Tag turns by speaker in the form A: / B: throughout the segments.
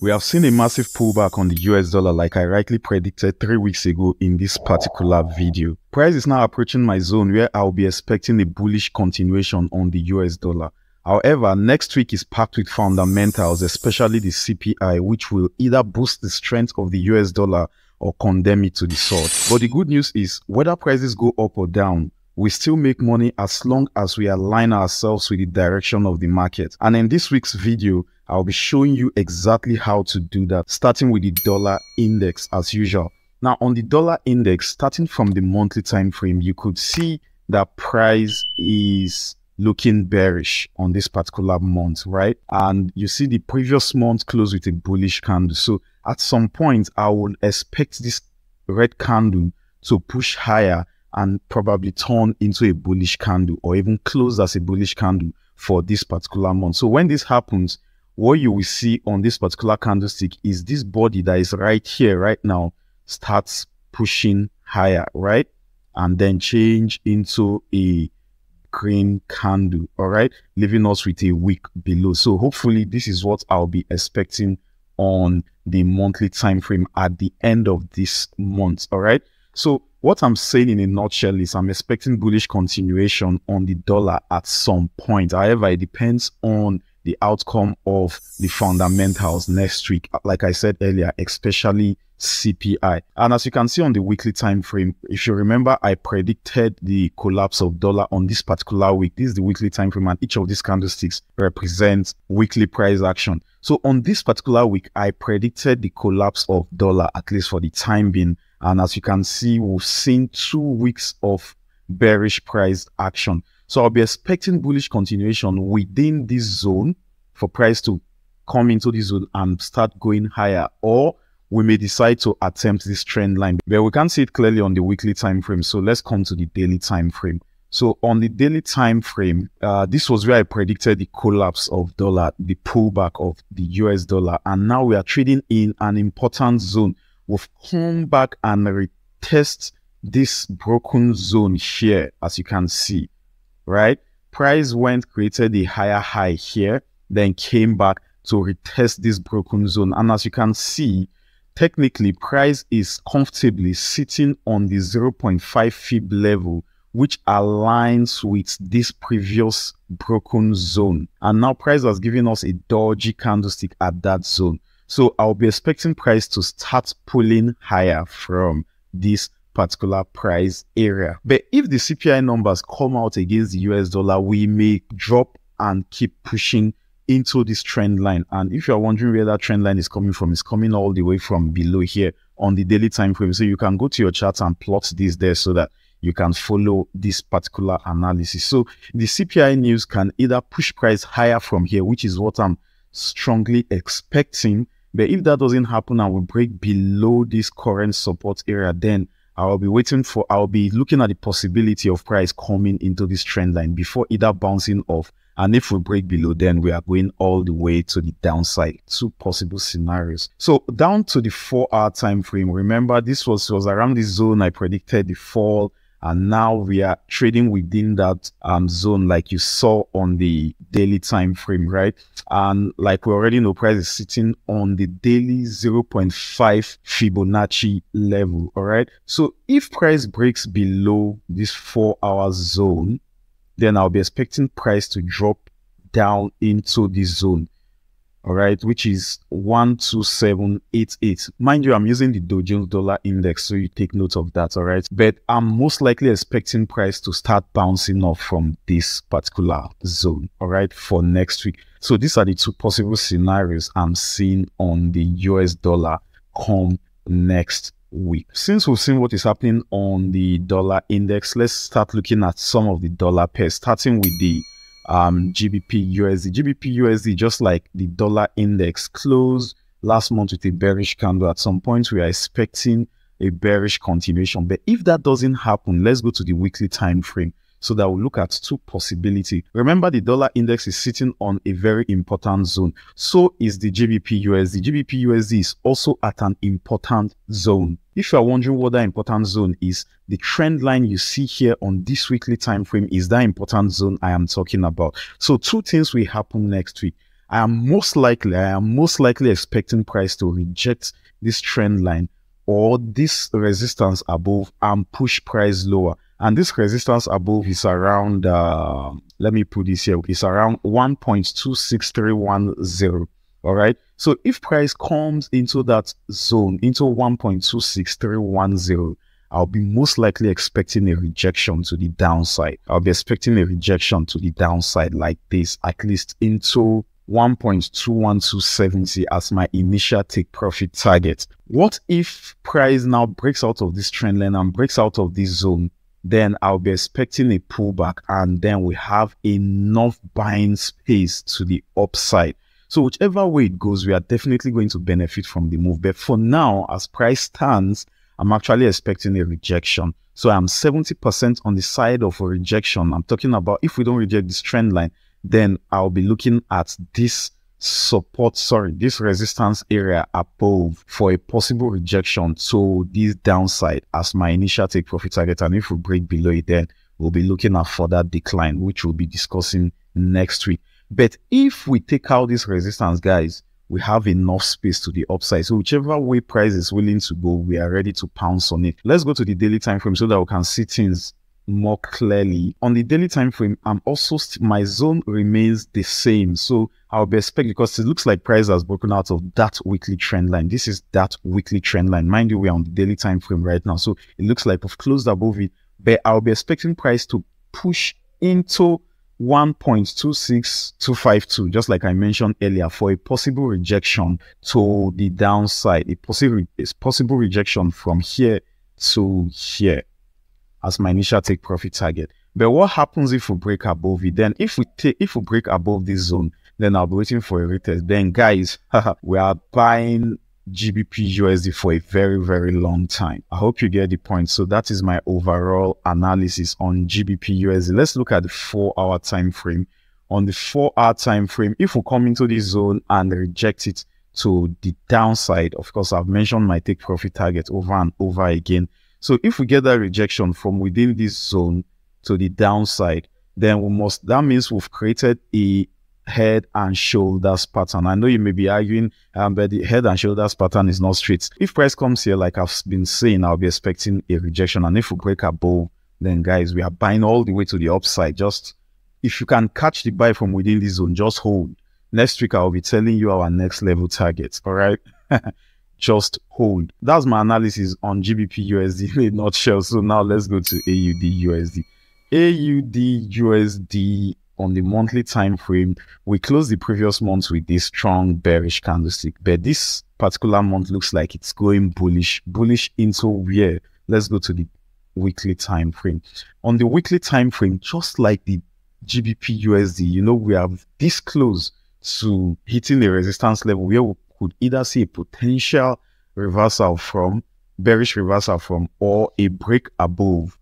A: We have seen a massive pullback on the US dollar like I rightly predicted three weeks ago in this particular video. Price is now approaching my zone where I'll be expecting a bullish continuation on the US dollar. However, next week is packed with fundamentals, especially the CPI, which will either boost the strength of the US dollar or condemn it to the sword. But the good news is whether prices go up or down, we still make money as long as we align ourselves with the direction of the market. And in this week's video, I'll be showing you exactly how to do that, starting with the dollar index as usual. Now on the dollar index, starting from the monthly time frame, you could see that price is looking bearish on this particular month, right? And you see the previous month closed with a bullish candle. So at some point, I would expect this red candle to push higher and probably turn into a bullish candle or even close as a bullish candle for this particular month. So when this happens, what you will see on this particular candlestick is this body that is right here right now starts pushing higher, right? And then change into a green candle, all right? Leaving us with a wick below. So hopefully this is what I'll be expecting on the monthly time frame at the end of this month, all right? So what I'm saying in a nutshell is I'm expecting bullish continuation on the dollar at some point. However, it depends on the outcome of the fundamentals next week. Like I said earlier, especially CPI. And as you can see on the weekly time frame, if you remember, I predicted the collapse of dollar on this particular week. This is the weekly time frame, and each of these candlesticks represents weekly price action. So on this particular week, I predicted the collapse of dollar, at least for the time being. And as you can see, we've seen two weeks of bearish price action. So I'll be expecting bullish continuation within this zone for price to come into this zone and start going higher or we may decide to attempt this trend line. But we can't see it clearly on the weekly time frame. So let's come to the daily time frame. So on the daily time frame uh, this was where i predicted the collapse of dollar the pullback of the us dollar. And now we are trading in an important zone. We've come back and retest this broken zone here as you can see right? Price went, created a higher high here, then came back to retest this broken zone. And as you can see, technically price is comfortably sitting on the 0.5 fib level which aligns with this previous broken zone and now price has given us a doji candlestick at that zone so i'll be expecting price to start pulling higher from this particular price area. But if the CPI numbers come out against the US dollar, we may drop and keep pushing into this trend line. And if you're wondering where that trend line is coming from, it's coming all the way from below here on the daily time frame. So you can go to your chart and plot this there so that you can follow this particular analysis. So the CPI news can either push price higher from here, which is what I'm strongly expecting. But if that doesn't happen and we break below this current support area, then I'll be waiting for, I'll be looking at the possibility of price coming into this trend line before either bouncing off. And if we break below, then we are going all the way to the downside. Two possible scenarios. So down to the four hour time frame. Remember, this was, was around this zone I predicted the fall and now we are trading within that um, zone like you saw on the daily time frame right? And like we already know price is sitting on the daily 0.5 fibonacci level all right? So if price breaks below this four hour zone then i'll be expecting price to drop down into this zone all right, which is 12788. Mind you, I'm using the Dow Jones dollar index, so you take note of that, all right? But I'm most likely expecting price to start bouncing off from this particular zone, all right, for next week. So these are the two possible scenarios I'm seeing on the US dollar come next week. Since we've seen what is happening on the dollar index, let's start looking at some of the dollar pairs, starting with the um, GBP USD. GBP USD, just like the dollar index, closed last month with a bearish candle. At some point, we are expecting a bearish continuation. But if that doesn't happen, let's go to the weekly time frame so that we'll look at two possibility. Remember, the dollar index is sitting on a very important zone. So is the GBP USD. GBP USD is also at an important zone. If you are wondering what that important zone is, the trend line you see here on this weekly time frame is that important zone I am talking about. So two things will happen next week. I am most likely, I am most likely expecting price to reject this trend line or this resistance above and push price lower. And this resistance above is around, uh, let me put this here, it's around 1.26310. All right. So if price comes into that zone, into 1.26310, I'll be most likely expecting a rejection to the downside. I'll be expecting a rejection to the downside like this, at least into 1.21270 as my initial take profit target. What if price now breaks out of this trend line and breaks out of this zone? Then I'll be expecting a pullback and then we have enough buying space to the upside. So whichever way it goes, we are definitely going to benefit from the move. But for now, as price stands, I'm actually expecting a rejection. So I'm 70% on the side of a rejection. I'm talking about if we don't reject this trend line, then I'll be looking at this support, sorry, this resistance area above for a possible rejection to this downside as my initial take profit target. And if we break below it, then we'll be looking at further decline, which we'll be discussing next week. But if we take out this resistance, guys, we have enough space to the upside. So whichever way price is willing to go, we are ready to pounce on it. Let's go to the daily time frame so that we can see things more clearly. On the daily time frame, I'm also my zone remains the same. So I'll be expecting because it looks like price has broken out of that weekly trend line. This is that weekly trend line. Mind you, we're on the daily time frame right now. So it looks like we've closed above it, but I'll be expecting price to push into 1.26252, just like I mentioned earlier, for a possible rejection to the downside, a possible, a possible rejection from here to here as my initial take profit target. But what happens if we break above it? Then if we take if we break above this zone, then I'll be waiting for a retest. Then guys, we are buying GBP USD for a very, very long time. I hope you get the point. So that is my overall analysis on GBP USD. Let's look at the four hour time frame. On the four hour time frame, if we come into this zone and reject it to the downside, of course, I've mentioned my take profit target over and over again. So if we get that rejection from within this zone to the downside, then we must, that means we've created a head and shoulders pattern. I know you may be arguing, um, but the head and shoulders pattern is not straight. If price comes here, like I've been saying, I'll be expecting a rejection. And if we break above, then guys, we are buying all the way to the upside. Just if you can catch the buy from within this zone, just hold. Next week, I'll be telling you our next level targets. All right. just hold. That's my analysis on GBP USD in a nutshell. So now let's go to AUD USD. AUD USD on the monthly time frame, we closed the previous month with this strong bearish candlestick, but this particular month looks like it's going bullish, bullish into where? Let's go to the weekly time frame. On the weekly time frame, just like the GBP USD, you know, we have this close to hitting the resistance level where we could either see a potential reversal from bearish reversal from or a break above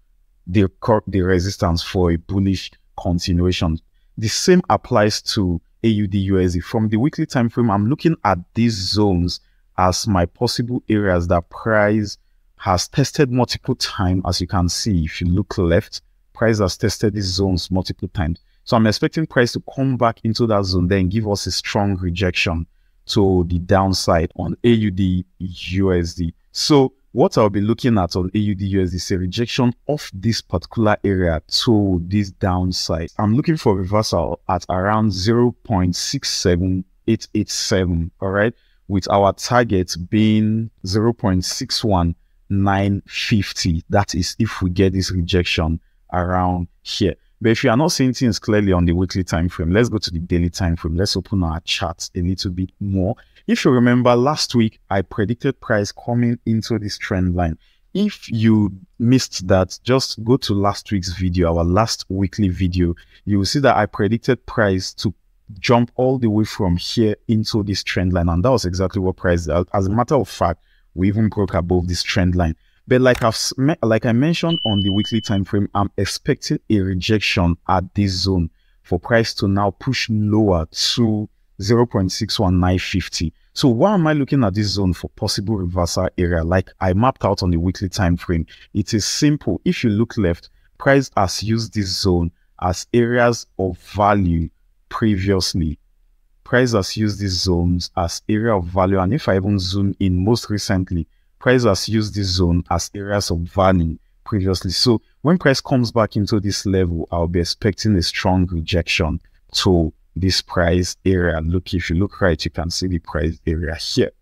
A: the, the resistance for a bullish continuation. The same applies to AUD USD. From the weekly time frame, I'm looking at these zones as my possible areas that price has tested multiple times. As you can see, if you look left, price has tested these zones multiple times. So I'm expecting price to come back into that zone, then give us a strong rejection to the downside on AUD USD. So what I'll be looking at on AUD USD is a rejection of this particular area to this downside. I'm looking for reversal at around 0.67887, all right, with our target being 0.61950. That is if we get this rejection around here. But if you are not seeing things clearly on the weekly time frame, let's go to the daily time frame. Let's open our charts a little bit more. If you remember last week, I predicted price coming into this trend line. If you missed that, just go to last week's video, our last weekly video. You will see that I predicted price to jump all the way from here into this trend line. And that was exactly what price did. As a matter of fact, we even broke above this trend line. But like I've like I mentioned on the weekly time frame, I'm expecting a rejection at this zone for price to now push lower to 0.61950. So why am I looking at this zone for possible reversal area like I mapped out on the weekly time frame? It is simple. If you look left, price has used this zone as areas of value previously price has used these zones as area of value. And if I even zoom in most recently, price has used this zone as areas of value previously. So when price comes back into this level, I'll be expecting a strong rejection to this price area. Look, if you look right, you can see the price area here.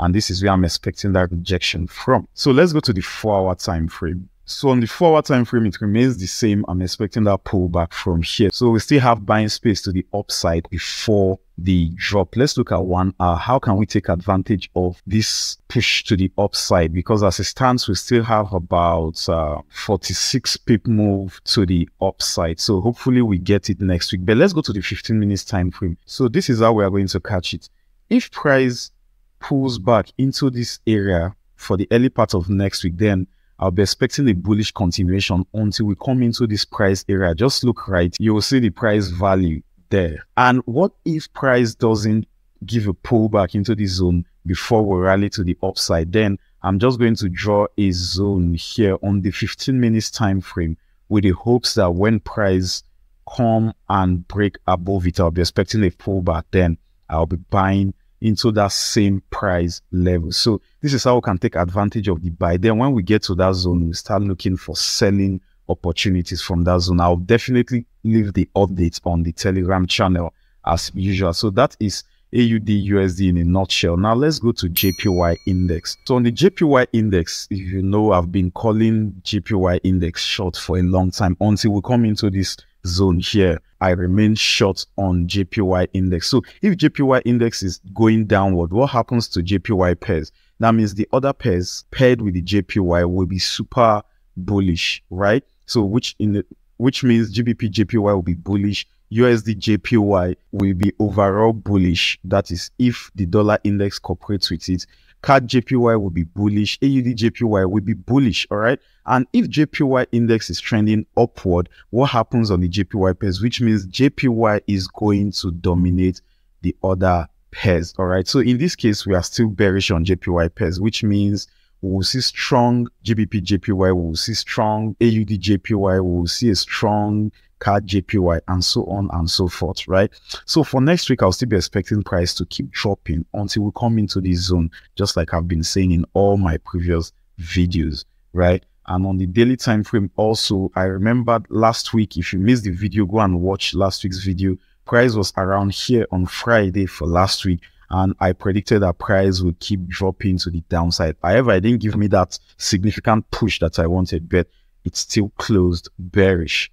A: And this is where I'm expecting that rejection from. So let's go to the four hour time frame. So on the forward time frame, it remains the same. I'm expecting that pullback from here. So we still have buying space to the upside before the drop. Let's look at one hour. How can we take advantage of this push to the upside? Because as it stands, we still have about uh, 46 pip move to the upside. So hopefully we get it next week. But let's go to the 15 minutes time frame. So this is how we are going to catch it. If price pulls back into this area for the early part of next week, then I'll be expecting a bullish continuation until we come into this price area. Just look right, you will see the price value there. And what if price doesn't give a pullback into the zone before we rally to the upside? Then I'm just going to draw a zone here on the 15 minutes time frame with the hopes that when price come and break above it, I'll be expecting a pullback. Then I'll be buying into that same price level. So this is how we can take advantage of the buy. Then when we get to that zone, we start looking for selling opportunities from that zone. I'll definitely leave the updates on the Telegram channel as usual. So that is AUD USD in a nutshell. Now let's go to JPY index. So on the JPY index, if you know, I've been calling JPY index short for a long time until we come into this zone here, I remain short on JPY index. So if JPY index is going downward, what happens to JPY pairs? That means the other pairs paired with the JPY will be super bullish, right? So which in the which means GBP JPY will be bullish, USD JPY will be overall bullish. That is if the dollar index cooperates with it. CAD JPY will be bullish, AUD JPY will be bullish, all right? And if JPY index is trending upward, what happens on the JPY pairs? Which means JPY is going to dominate the other pairs, all right? So in this case, we are still bearish on JPY pairs, which means we'll see strong GBP JPY, we'll see strong AUD JPY, we'll see a strong CAD JPY, and so on and so forth, right? So for next week, I'll still be expecting price to keep dropping until we come into this zone, just like I've been saying in all my previous videos, right? And on the daily time frame, also, I remembered last week, if you missed the video, go and watch last week's video. Price was around here on Friday for last week and I predicted that price would keep dropping to the downside. However, it didn't give me that significant push that I wanted, but it still closed bearish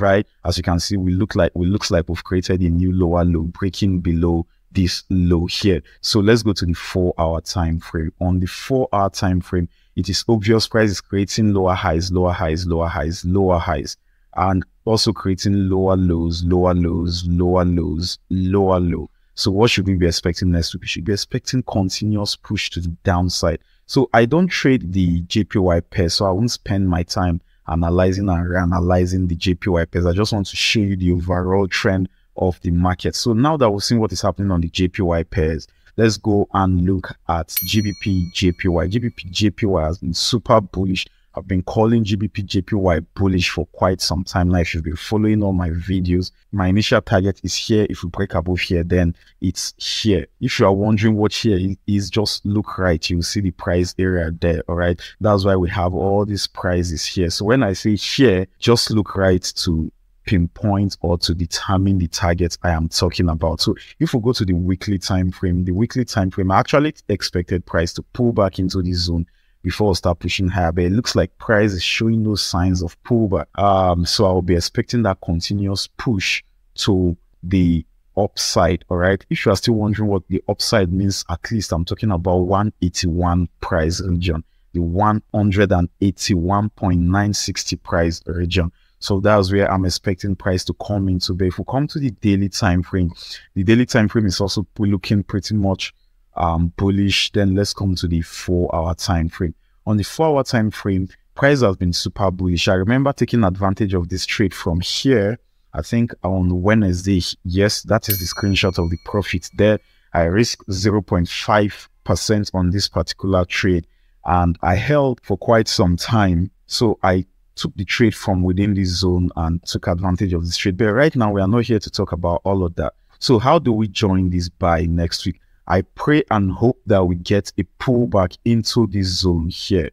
A: right? As you can see, we look like we looks like we've created a new lower low, breaking below this low here. So let's go to the four hour time frame. On the four hour time frame, it is obvious price is creating lower highs, lower highs, lower highs, lower highs, and also creating lower lows, lower lows, lower lows, lower low. So what should we be expecting next week? We should be expecting continuous push to the downside. So I don't trade the JPY pair, so I won't spend my time analyzing and reanalyzing the JPY pairs. I just want to show you the overall trend of the market. So now that we've seen what is happening on the JPY pairs, let's go and look at GBP JPY. GBP JPY has been super bullish I've been calling GBP JPY bullish for quite some time now. If you've been following all my videos, my initial target is here. If we break above here, then it's here. If you are wondering what here is, just look right. You'll see the price area there. All right. That's why we have all these prices here. So when I say here, just look right to pinpoint or to determine the target I am talking about. So if we go to the weekly time frame, the weekly time frame, I actually expected price to pull back into this zone before start pushing higher. But it looks like price is showing no signs of pullback. Um, so I'll be expecting that continuous push to the upside. All right. If you are still wondering what the upside means, at least I'm talking about 181 price region, the 181.960 price region. So that's where I'm expecting price to come into. But if we come to the daily time frame, the daily time frame is also looking pretty much um, bullish. Then let's come to the four hour time frame. On the four hour time frame, price has been super bullish. I remember taking advantage of this trade from here. I think on Wednesday. Yes, that is the screenshot of the profit there. I risked 0.5% on this particular trade and I held for quite some time. So I took the trade from within this zone and took advantage of this trade. But right now, we are not here to talk about all of that. So how do we join this buy next week? I pray and hope that we get a pullback into this zone here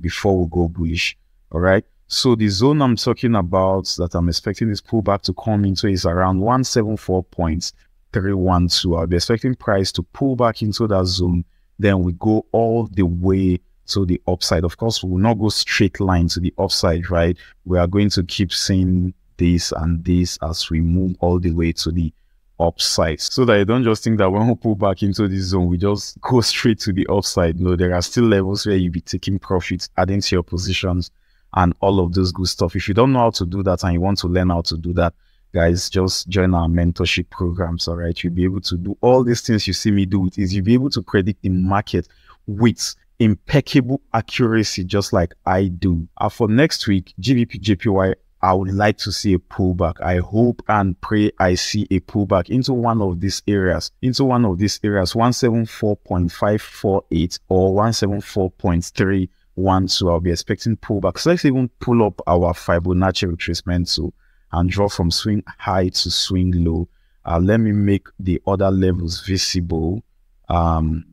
A: before we go bullish. All right. So the zone I'm talking about that I'm expecting this pullback to come into is around 174.312. I'll be expecting price to pull back into that zone. Then we go all the way to the upside. Of course, we will not go straight line to the upside, right? We are going to keep seeing this and this as we move all the way to the upside so that you don't just think that when we pull back into this zone, we just go straight to the upside. No, there are still levels where you'll be taking profits, adding to your positions and all of those good stuff. If you don't know how to do that and you want to learn how to do that, guys, just join our mentorship programs. All right. You'll be able to do all these things you see me do with is you'll be able to predict the market with impeccable accuracy, just like I do. Uh, for next week, GBP JPY I would like to see a pullback. I hope and pray I see a pullback into one of these areas, into one of these areas, 174.548 or 174.312. So I'll be expecting pullback. So let's even pull up our Fibonacci retracement tool and draw from swing high to swing low. Uh, let me make the other levels visible. Um,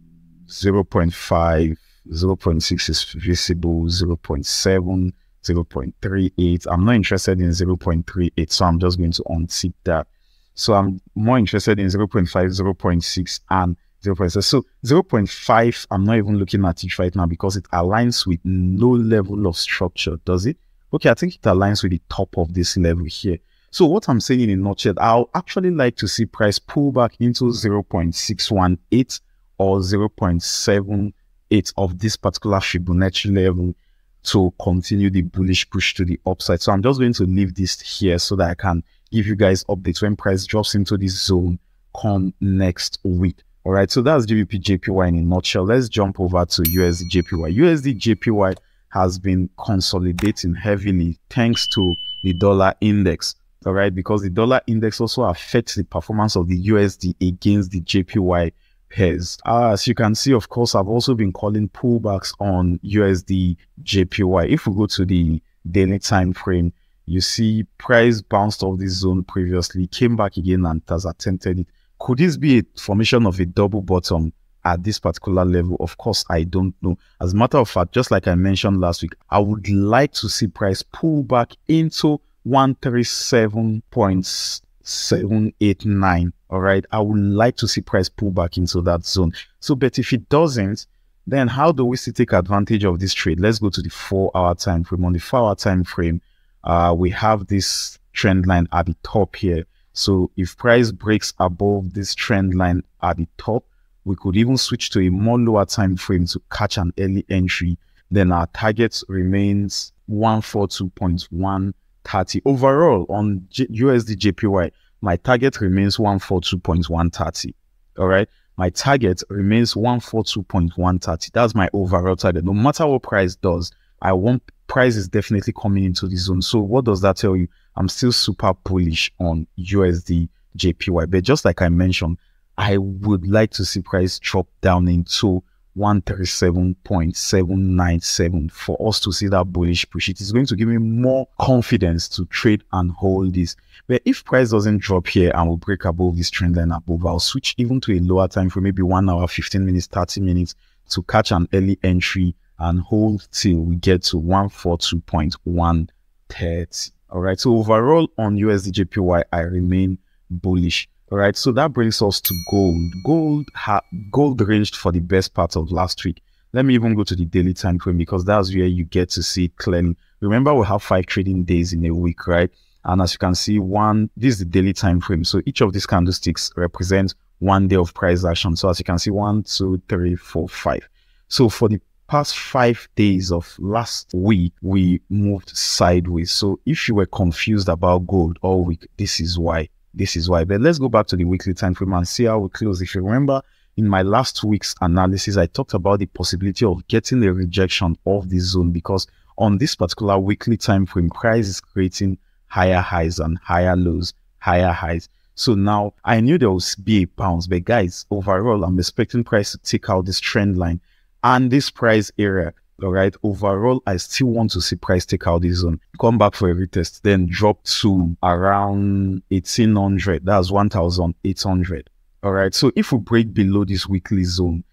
A: 0.5, 0.6 is visible, 0.7, 0.38. I'm not interested in 0.38, so I'm just going to untick that. So I'm more interested in 0.5, 0.6, and 0.6. So 0.5, I'm not even looking at it right now because it aligns with no level of structure, does it? Okay, I think it aligns with the top of this level here. So what I'm saying in a nutshell, I'll actually like to see price pull back into 0.618 or 0.78 of this particular Fibonacci level to continue the bullish push to the upside. So I'm just going to leave this here so that I can give you guys updates when price drops into this zone come next week. All right, so that's GBP JPY in a nutshell. Let's jump over to USD JPY. USD JPY has been consolidating heavily thanks to the dollar index. All right, because the dollar index also affects the performance of the USD against the JPY pairs. As you can see, of course, I've also been calling pullbacks on USD JPY. If we go to the daily time frame, you see price bounced off this zone previously, came back again and has attempted it. Could this be a formation of a double bottom at this particular level? Of course, I don't know. As a matter of fact, just like I mentioned last week, I would like to see price pull back into 137 points 789. All right. I would like to see price pull back into that zone. So, but if it doesn't, then how do we still take advantage of this trade? Let's go to the four hour time frame. On the four hour time frame, uh, we have this trend line at the top here. So if price breaks above this trend line at the top, we could even switch to a more lower time frame to catch an early entry. Then our target remains 142.1 30. Overall, on G- USD JPY, my target remains 142.130. All right. My target remains 142.130. That's my overall target. No matter what price does, I want price is definitely coming into the zone. So what does that tell you? I'm still super bullish on USD JPY. But just like I mentioned, I would like to see price drop down into 137.797 for us to see that bullish push. It is going to give me more confidence to trade and hold this. But if price doesn't drop here and will break above this trend line above, I'll switch even to a lower time for maybe one hour, 15 minutes, 30 minutes to catch an early entry and hold till we get to 142.130. All right. So overall on USDJPY, I remain bullish. Right, so that brings us to gold. Gold ha- gold ranged for the best part of last week. Let me even go to the daily time frame because that's where you get to see clearly. Remember, we have five trading days in a week, right? And as you can see, one this is the daily time frame. So each of these candlesticks represents one day of price action. So as you can see, one, two, three, four, five. So for the past five days of last week, we moved sideways. So if you were confused about gold all week, this is why this is why. But let's go back to the weekly time frame and see how we close. If you remember, in my last week's analysis, I talked about the possibility of getting a rejection of this zone because on this particular weekly time frame, price is creating higher highs and higher lows, higher highs. So now I knew there would be a bounce, but guys, overall, I'm expecting price to take out this trend line and this price area All right. Overall, I still want to see price take out this zone, come back for a retest, then drop to around 1800. That's 1800. All right. So if we break below this weekly zone,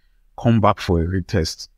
A: come back for a retest.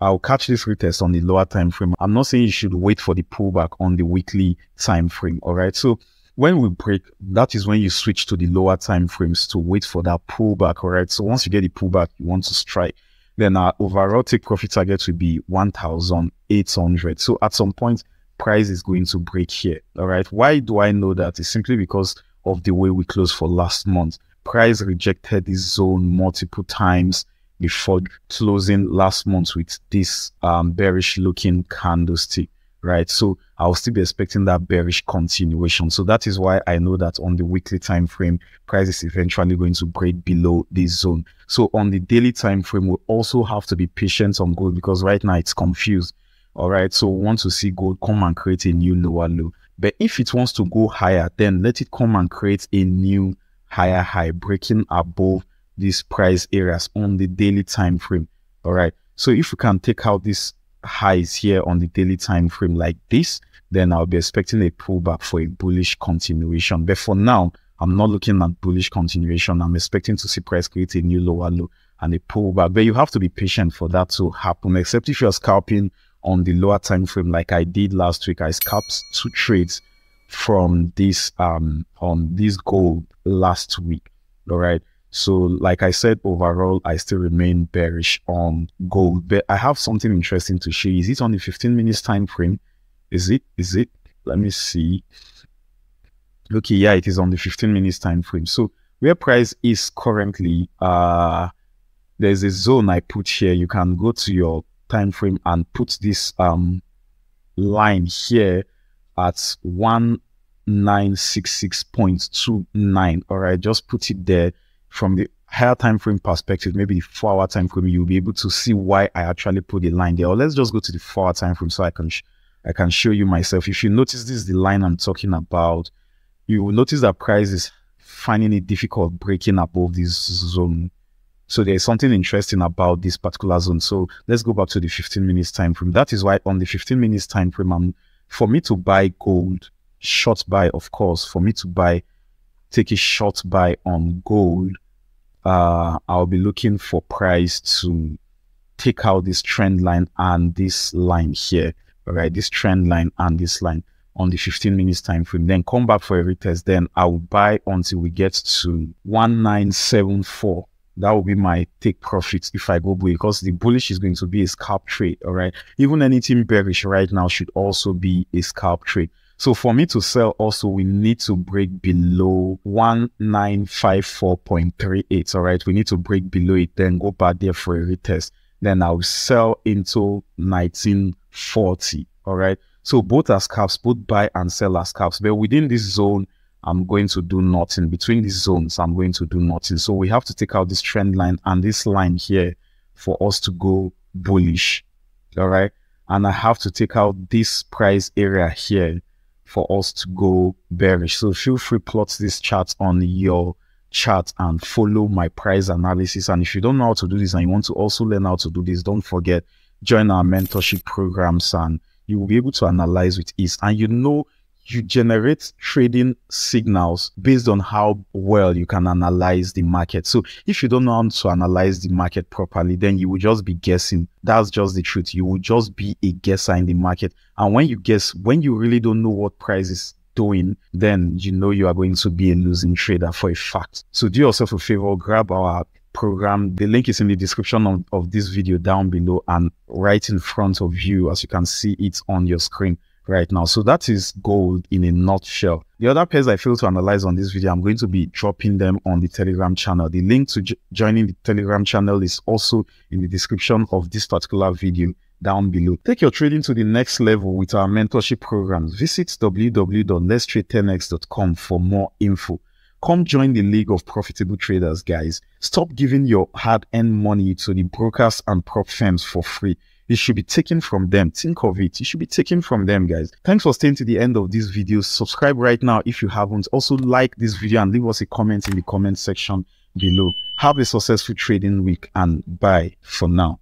A: I'll catch this retest on the lower time frame. I'm not saying you should wait for the pullback on the weekly time frame. All right. So when we break, that is when you switch to the lower time frames to wait for that pullback. All right. So once you get the pullback, you want to strike then our overall take profit target will be 1,800. So at some point, price is going to break here. All right. Why do I know that? It's simply because of the way we closed for last month. Price rejected this zone multiple times before closing last month with this um, bearish looking candlestick right? So I'll still be expecting that bearish continuation. So that is why I know that on the weekly time frame, price is eventually going to break below this zone. So on the daily time frame, we also have to be patient on gold because right now it's confused. All right. So we want to see gold come and create a new lower low. But if it wants to go higher, then let it come and create a new higher high, breaking above these price areas on the daily time frame. All right. So if we can take out this highs here on the daily time frame like this, then I'll be expecting a pullback for a bullish continuation. But for now, I'm not looking at bullish continuation. I'm expecting to see price create a new lower low and a pullback. But you have to be patient for that to happen, except if you're scalping on the lower time frame like I did last week. I scalped two trades from this um on this gold last week. All right. So, like I said, overall, I still remain bearish on gold. But I have something interesting to show. Is it on the 15 minutes time frame? Is it? Is it? Let me see. Okay, yeah, it is on the 15 minutes time frame. So, where price is currently, uh, there's a zone I put here. You can go to your time frame and put this um line here at 1966.29. All right, just put it there from the higher time frame perspective, maybe the four hour time frame, you'll be able to see why I actually put the line there. Or let's just go to the four hour time frame so I can I can show you myself. If you notice this is the line I'm talking about, you will notice that price is finding it difficult breaking above this zone. So there's something interesting about this particular zone. So let's go back to the 15 minutes time frame. That is why on the 15 minutes time frame, I'm, for me to buy gold, short buy, of course, for me to buy, take a short buy on gold, uh, I'll be looking for price to take out this trend line and this line here, all right, this trend line and this line on the 15 minutes time frame, then come back for a retest. Then I'll buy until we get to 1974. That will be my take profit if I go bullish because the bullish is going to be a scalp trade. All right. Even anything bearish right now should also be a scalp trade. So for me to sell also, we need to break below 1954.38. All right. We need to break below it, then go back there for a retest. Then I'll sell into 1940. All right. So both as scalps, both buy and sell as scalps. But within this zone, I'm going to do nothing. Between these zones, I'm going to do nothing. So we have to take out this trend line and this line here for us to go bullish. All right. And I have to take out this price area here for us to go bearish. So feel free plot this chart on your chart and follow my price analysis. And if you don't know how to do this and you want to also learn how to do this, don't forget, join our mentorship programs and you will be able to analyze with ease. And you know you generate trading signals based on how well you can analyze the market. So if you don't know how to analyze the market properly, then you will just be guessing. That's just the truth. You will just be a guesser in the market. And when you guess, when you really don't know what price is doing, then you know you are going to be a losing trader for a fact. So do yourself a favor, grab our program. The link is in the description of, of this video down below and right in front of you as you can see it on your screen right now. So that is gold in a nutshell. The other pairs I failed to analyze on this video, I'm going to be dropping them on the Telegram channel. The link to joining the Telegram channel is also in the description of this particular video down below. Take your trading to the next level with our mentorship programs. Visit www.letstrade10x.com for more info. Come join the League of Profitable Traders, guys. Stop giving your hard-earned money to the brokers and prop firms for free. It should be taken from them. Think of it. It should be taken from them, guys. Thanks for staying to the end of this video. Subscribe right now if you haven't. Also like this video and leave us a comment in the comment section below. Have a successful trading week and bye for now.